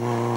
Mm.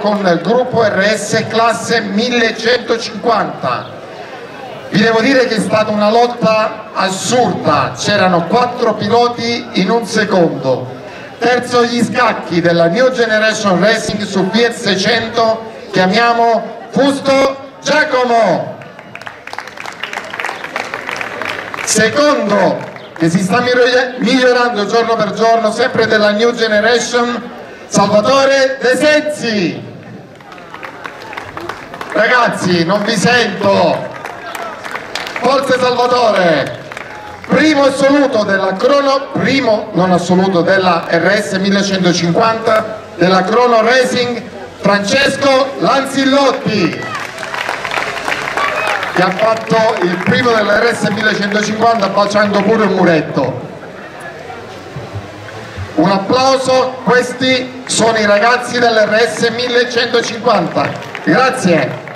Con il gruppo RS classe 1150. Vi devo dire che è stata una lotta assurda, c'erano quattro piloti in un secondo. Terzo gli scacchi della New Generation Racing su PS100, chiamiamo Fusto Giacomo. Secondo che si sta migliorando giorno per giorno, sempre della New Generation, Salvatore De Senzi. Ragazzi, non vi sento. Forza Salvatore. Primo assoluto della crono, primo non assoluto della RS 1150 della Crono Racing, Francesco Lanzillotti che ha fatto il primo dell'RS 1150 baciando pure un muretto. Un applauso, questi sono i ragazzi dell'RS 1150. Grazie.